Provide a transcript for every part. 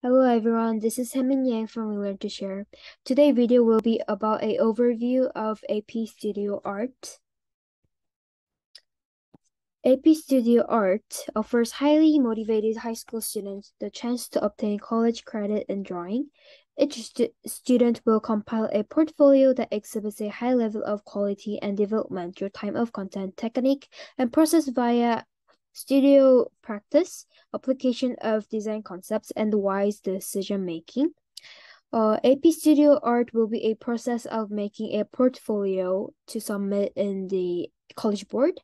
Hello everyone, this is Saemin Yang from We Learn to Share. Today video will be about a overview of AP Studio Art. AP Studio Art offers highly motivated high school students the chance to obtain college credit in drawing. Each stu student will compile a portfolio that exhibits a high level of quality and development through time of content technique and process via studio practice, application of design concepts, and wise decision making. Uh, AP Studio Art will be a process of making a portfolio to submit in the College Board.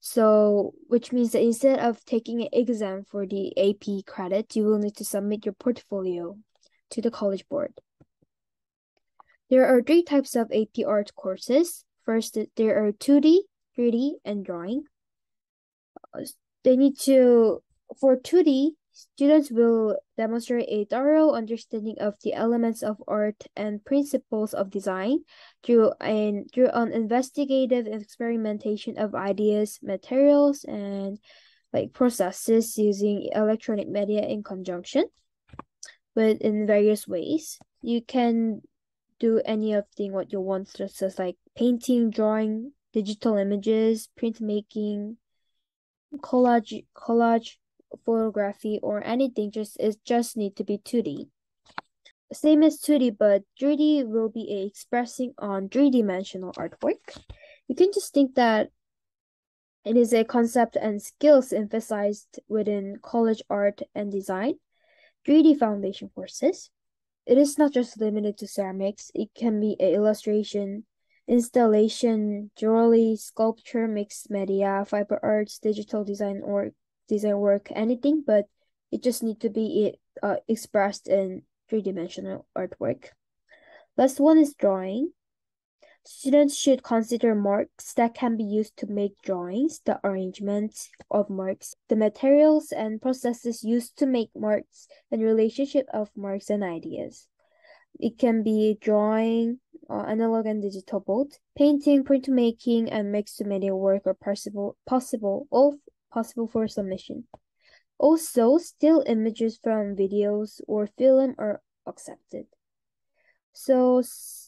So, which means that instead of taking an exam for the AP credit, you will need to submit your portfolio to the College Board. There are three types of AP art courses. First, there are 2D, 3D, and drawing they need to for 2D students will demonstrate a thorough understanding of the elements of art and principles of design through an through an investigative experimentation of ideas, materials, and like processes using electronic media in conjunction but in various ways. You can do any of the what you want, just as like painting, drawing, digital images, printmaking, collage collage photography or anything just it just need to be 2D. Same as 2D, but 3D will be expressing on three-dimensional artwork. You can just think that it is a concept and skills emphasized within college art and design, 3D foundation courses. It is not just limited to ceramics, it can be illustration, installation, jewelry, sculpture, mixed media, fiber arts, digital design or design work, anything, but it just need to be uh, expressed in three-dimensional artwork. Last one is drawing. Students should consider marks that can be used to make drawings, the arrangement of marks, the materials and processes used to make marks, and relationship of marks and ideas. It can be drawing, uh, analog and digital both, painting, printmaking, and mixed media work are possible, possible, all possible for submission. Also, still images from videos or film are accepted. So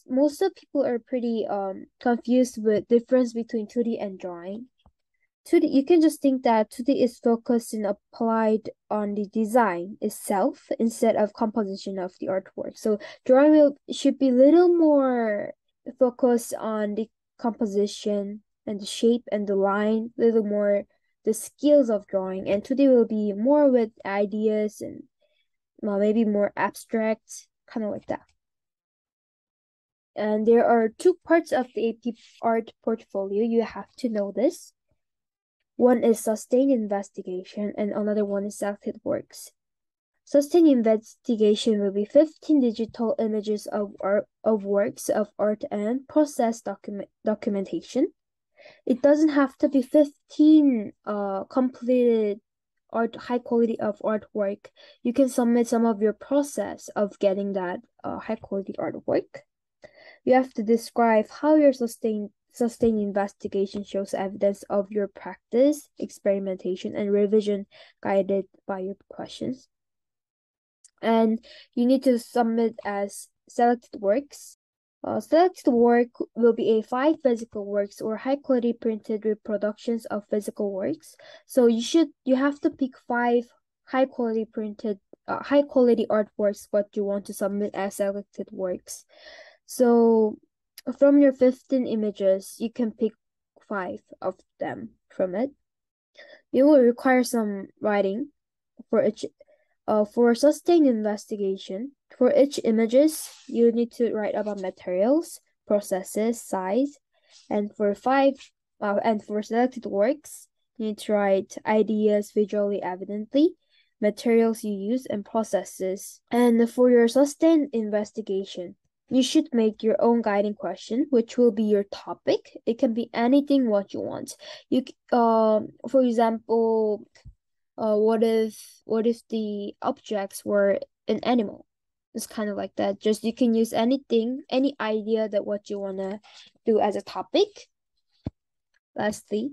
most of people are pretty um confused with difference between 2D and drawing. 2D, you can just think that 2D is focused and applied on the design itself instead of composition of the artwork. So drawing will, should be little more focused on the composition and the shape and the line, little more the skills of drawing. And 2D will be more with ideas and well, maybe more abstract, kind of like that. And there are two parts of the AP art portfolio. You have to know this. One is sustained investigation and another one is selected works. Sustained investigation will be 15 digital images of art of works of art and process document documentation. It doesn't have to be 15 uh completed art high quality of artwork. You can submit some of your process of getting that uh, high quality artwork. You have to describe how your sustained Sustained investigation shows evidence of your practice, experimentation, and revision guided by your questions. And you need to submit as selected works. Uh, selected work will be a five physical works or high quality printed reproductions of physical works. So you should you have to pick five high quality printed uh, high quality artworks what you want to submit as selected works. So from your 15 images, you can pick five of them from it. You will require some writing for each uh, for sustained investigation. For each images, you need to write about materials, processes, size, and for five uh, and for selected works, you need to write ideas visually evidently, materials you use, and processes. And for your sustained investigation, you should make your own guiding question, which will be your topic. It can be anything what you want. You um uh, for example, uh what if what if the objects were an animal? It's kind of like that. Just you can use anything, any idea that what you wanna do as a topic. Lastly,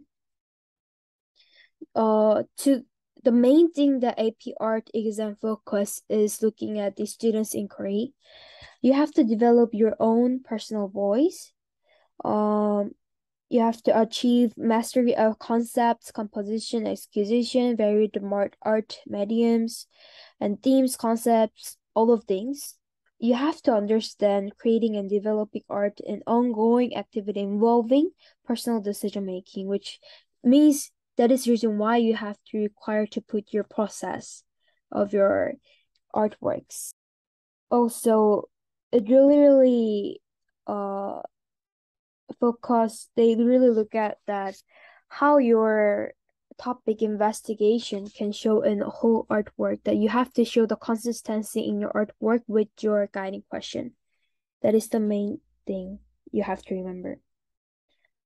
uh to the main thing that AP Art exam focus is looking at the student's inquiry. You have to develop your own personal voice. Um, you have to achieve mastery of concepts, composition, exposition, varied art mediums, and themes, concepts, all of things. You have to understand creating and developing art an ongoing activity involving personal decision making, which means that is the reason why you have to require to put your process of your artworks. Also, it really, really uh focus they really look at that how your topic investigation can show in a whole artwork that you have to show the consistency in your artwork with your guiding question. That is the main thing you have to remember.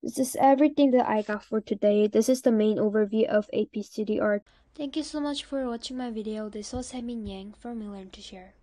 This is everything that I got for today. This is the main overview of AP Art. Thank you so much for watching my video. This was Saemin Yang from Learn to Share.